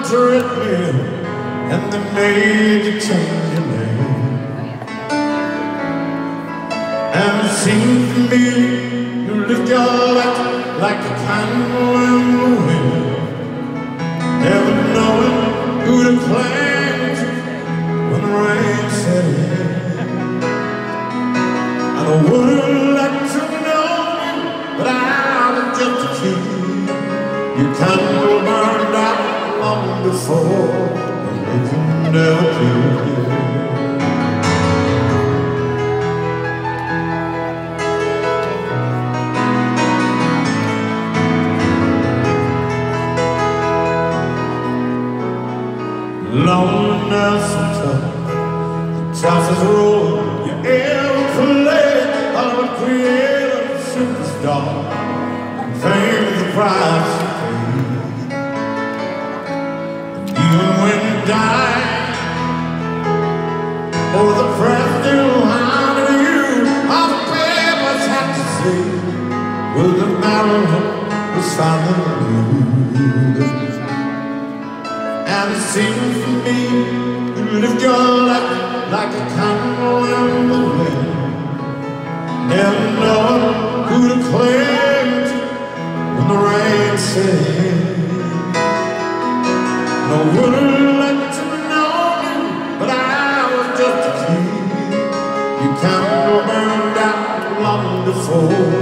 treadmill and they made you change your name. And it seems to me you lift your light like a candle in the wind, never knowing who to to when the rain set in. And I wouldn't like to know you, but I was just a kid. You candle burned out long before the legend ever did. Loneliness and tough, the toughest road you ever played. I would create a superstar, and fame the price well, the Maryland was finally blue. And it seems to me you lift your light like a candle in the wind, never knowing who to to when the rain sets. No wouldn't like to know you, but I was just a kid. Your candle burned out long before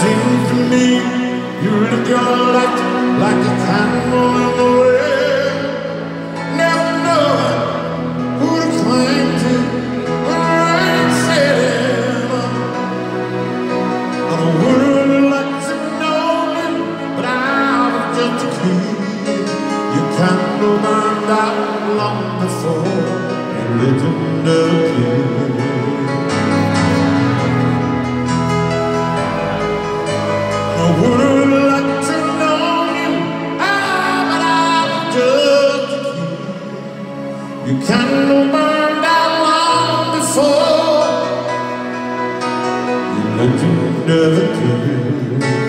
seems to me you live your light like a candle in the wind, never knowing who to cling to when the rain set in. And I wouldn't like to know you, but I was just a kid. Your candle burned out long before the legend appeared. I wouldn't you, ah, candle burned out long before. The legend ever did.